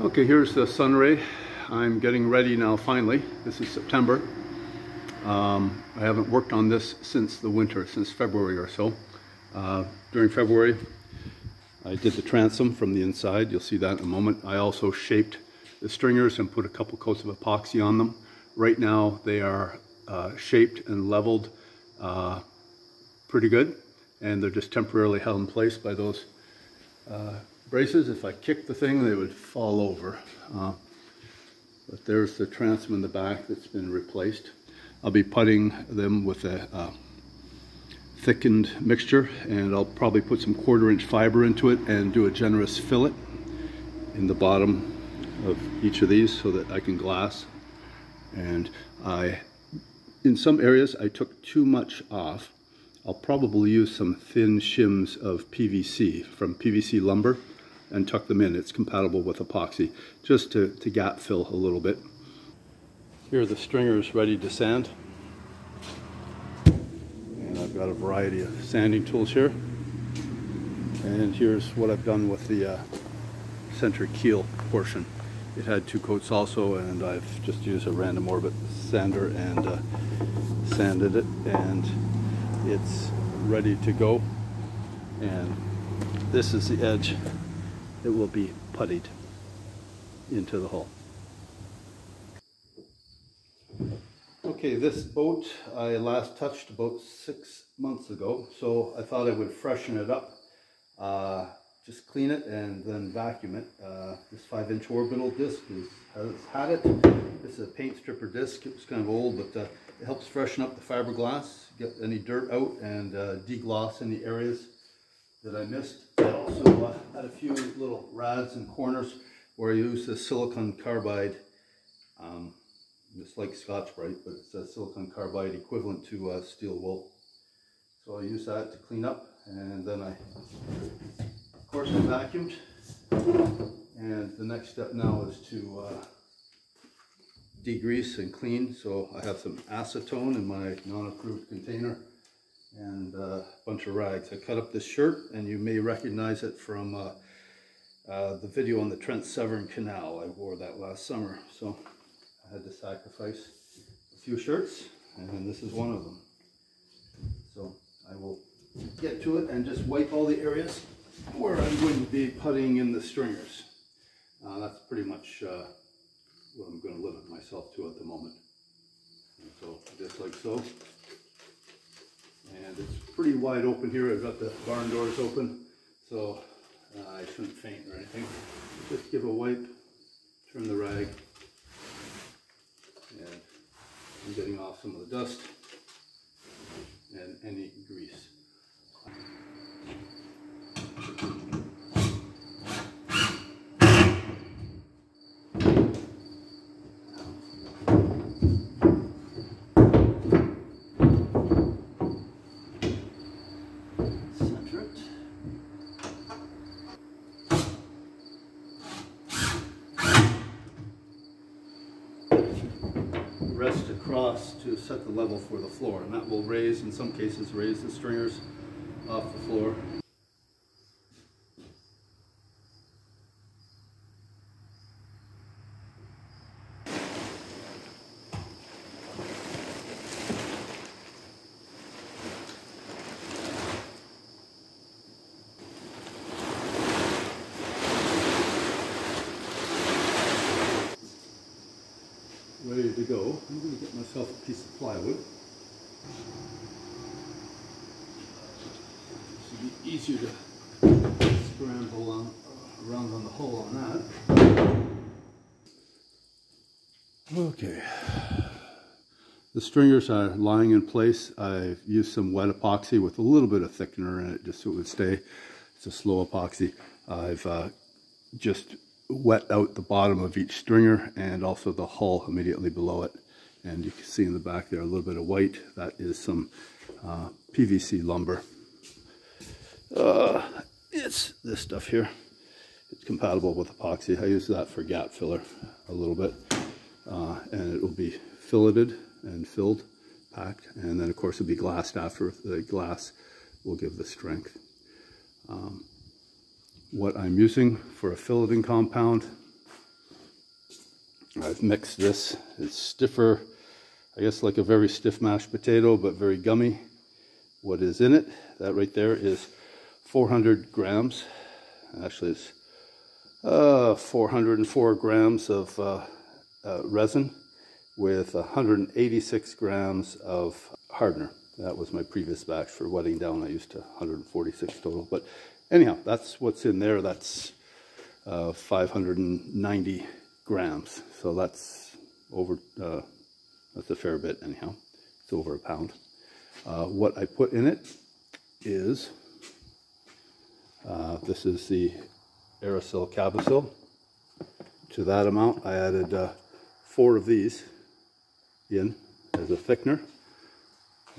Okay, here's the SunRay. I'm getting ready now finally. This is September. Um, I haven't worked on this since the winter, since February or so. Uh, during February, I did the transom from the inside. You'll see that in a moment. I also shaped the stringers and put a couple coats of epoxy on them. Right now, they are uh, shaped and leveled uh, pretty good, and they're just temporarily held in place by those uh, braces. If I kicked the thing, they would fall over. Uh, but there's the transom in the back that's been replaced. I'll be putting them with a uh, thickened mixture and I'll probably put some quarter inch fiber into it and do a generous fillet in the bottom of each of these so that I can glass. And I, in some areas, I took too much off. I'll probably use some thin shims of PVC from PVC lumber and tuck them in. It's compatible with epoxy, just to, to gap fill a little bit. Here are the stringers ready to sand. And I've got a variety of sanding tools here. And here's what I've done with the uh, center keel portion. It had two coats also, and I've just used a random orbit sander and uh, sanded it, and it's ready to go. And this is the edge it will be puttied into the hull. Okay, this boat I last touched about six months ago, so I thought I would freshen it up. Uh, just clean it and then vacuum it. Uh, this 5 inch orbital disc is, has had it. This is a paint stripper disc. It was kind of old, but uh, it helps freshen up the fiberglass, get any dirt out and uh, degloss any areas that I missed. I also uh, had a few little rods and corners where I used a silicon carbide, um, just like Scotch-Brite, but it's a silicon carbide equivalent to uh, steel wool. So I use that to clean up and then I, of course, I vacuumed. And the next step now is to uh, degrease and clean. So I have some acetone in my non-approved container and a bunch of rags. I cut up this shirt and you may recognize it from uh, uh, the video on the Trent Severn Canal. I wore that last summer, so I had to sacrifice a few shirts and this is one of them. So I will get to it and just wipe all the areas where I'm going to be putting in the stringers. Uh, that's pretty much uh, what I'm going to limit myself to at the moment. And so just like so and it's pretty wide open here. I've got the barn doors open, so uh, I shouldn't faint or anything. Just give a wipe, turn the rag, and I'm getting off some of the dust and any grease. Across to set the level for the floor. And that will raise, in some cases, raise the stringers off the floor. ready to go. I'm going to get myself a piece of plywood. This will be easier to scramble on, around on the hole on that. Okay. The stringers are lying in place. I've used some wet epoxy with a little bit of thickener in it just so it would stay. It's a slow epoxy. I've uh, just wet out the bottom of each stringer and also the hull immediately below it. And you can see in the back there a little bit of white. That is some uh, PVC lumber. Uh, it's this stuff here. It's compatible with epoxy. I use that for gap filler a little bit. Uh, and it will be filleted and filled, packed. And then of course it'll be glassed after. The glass will give the strength. Um, what I'm using for a filleting compound I've mixed this. It's stiffer, I guess like a very stiff mashed potato, but very gummy. What is in it? That right there is 400 grams. Actually, it's uh, 404 grams of uh, uh, resin with 186 grams of hardener. That was my previous batch for wetting down. I used to 146 total. But anyhow, that's what's in there. That's uh, 590 grams. So that's over, uh, that's a fair bit anyhow. It's over a pound. Uh, what I put in it is, uh, this is the Aerosil Cabosil. To that amount, I added uh, four of these in as a thickener.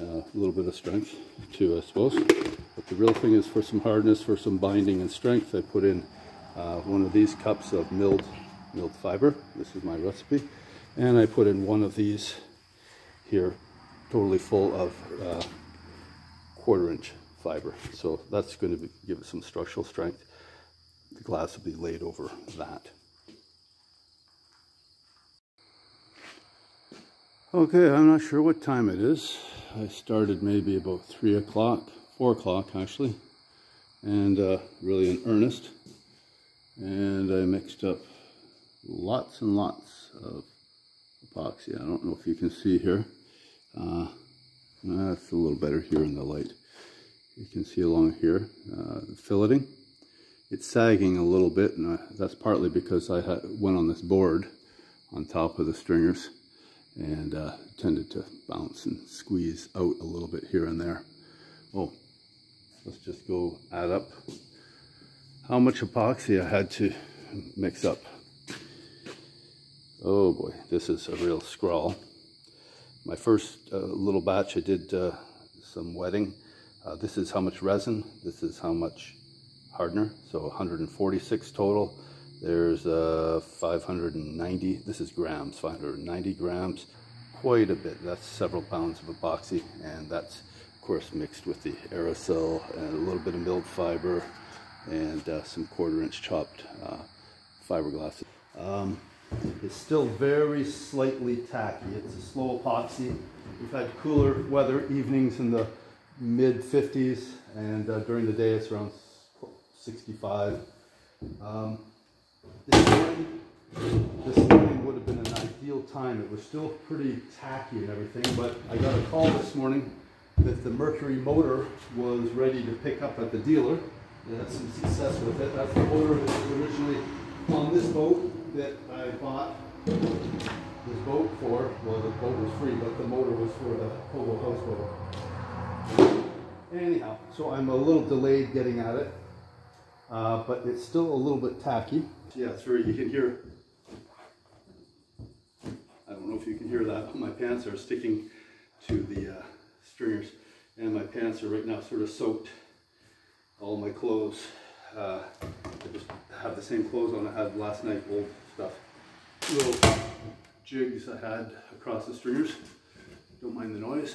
Uh, a little bit of strength too, I suppose. But the real thing is for some hardness, for some binding and strength, I put in uh, one of these cups of milled, milled fiber. This is my recipe. And I put in one of these here, totally full of uh, quarter inch fiber. So that's going to be, give it some structural strength. The glass will be laid over that. Okay, I'm not sure what time it is. I started maybe about 3 o'clock, 4 o'clock actually, and uh, really in earnest. And I mixed up lots and lots of epoxy. I don't know if you can see here. Uh, that's a little better here in the light. You can see along here, uh, the filleting. It's sagging a little bit, and I, that's partly because I went on this board on top of the stringers and uh, tended to bounce and squeeze out a little bit here and there. Oh, let's just go add up how much epoxy I had to mix up. Oh boy, this is a real scrawl. My first uh, little batch I did uh, some wetting. Uh, this is how much resin, this is how much hardener, so 146 total. There's uh, 590, this is grams, 590 grams, quite a bit. That's several pounds of epoxy, and that's, of course, mixed with the Aerosil and a little bit of milled fiber and uh, some quarter inch chopped uh, fiberglass. Um, it's still very slightly tacky. It's a slow epoxy. We've had cooler weather evenings in the mid 50s, and uh, during the day it's around 65. Um, this morning, this morning would have been an ideal time. It was still pretty tacky and everything, but I got a call this morning that the Mercury motor was ready to pick up at the dealer. They had some success with it. That's the motor that was originally on this boat that I bought this boat for. Well, the boat was free, but the motor was for the Pogo houseboat. Anyhow, so I'm a little delayed getting at it, uh, but it's still a little bit tacky. Yeah, it's very, you can hear, I don't know if you can hear that, but my pants are sticking to the uh, stringers and my pants are right now sort of soaked. All my clothes, uh, I just have the same clothes on I had last night, old stuff. Little jigs I had across the stringers. Don't mind the noise.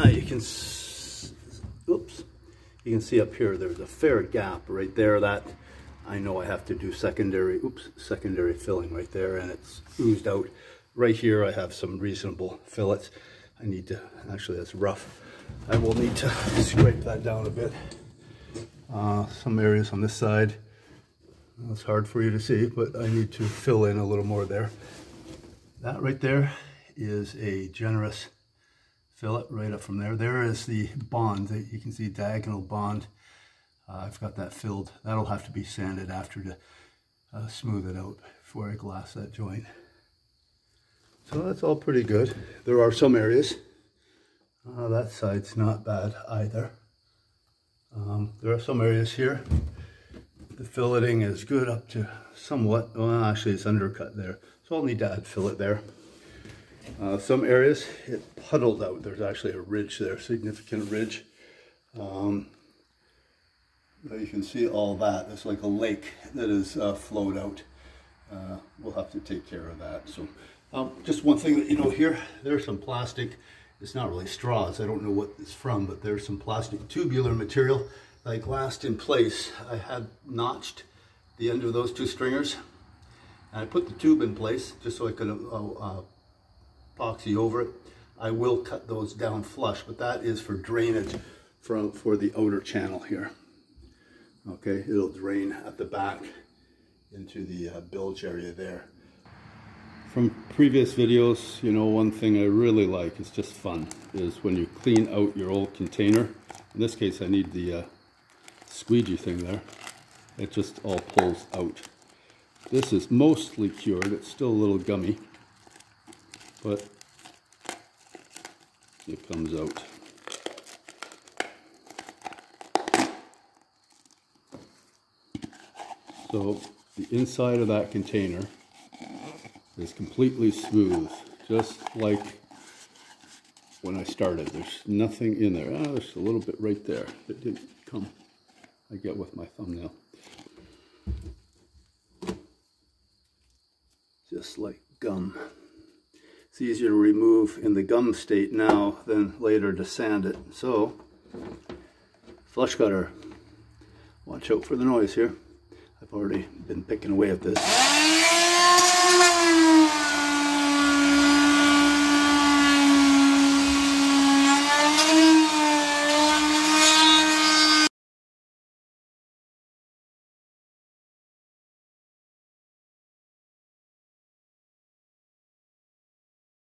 Ah, you can, oops, you can see up here, there's a fair gap right there that I know I have to do secondary, oops, secondary filling right there and it's oozed out. Right here I have some reasonable fillets. I need to, actually that's rough. I will need to scrape that down a bit. Uh, some areas on this side, it's hard for you to see, but I need to fill in a little more there. That right there is a generous fillet right up from there. There is the bond that you can see diagonal bond. Uh, I've got that filled. That'll have to be sanded after to uh, smooth it out before I glass that joint. So that's all pretty good. There are some areas. Uh, that side's not bad either. Um, there are some areas here. The filleting is good up to somewhat. Well, actually it's undercut there. So I'll need to add fillet there. Uh, some areas it puddled out. There's actually a ridge there, significant ridge. Um, you can see all that. It's like a lake that is uh, flowed out. Uh, we'll have to take care of that. So um, just one thing that you know here, there's some plastic. It's not really straws. I don't know what it's from, but there's some plastic tubular material like last in place. I had notched the end of those two stringers and I put the tube in place just so I could uh, uh, epoxy over it. I will cut those down flush, but that is for drainage from, for the outer channel here. Okay, it'll drain at the back into the uh, bilge area there. From previous videos, you know, one thing I really like is just fun, is when you clean out your old container. In this case, I need the uh, squeegee thing there. It just all pulls out. This is mostly cured. It's still a little gummy, but it comes out. So the inside of that container is completely smooth, just like when I started. There's nothing in there. Ah, there's a little bit right there. It didn't come. I get with my thumbnail. Just like gum. It's easier to remove in the gum state now than later to sand it. So, flush cutter. Watch out for the noise here. I've already been picking away at this.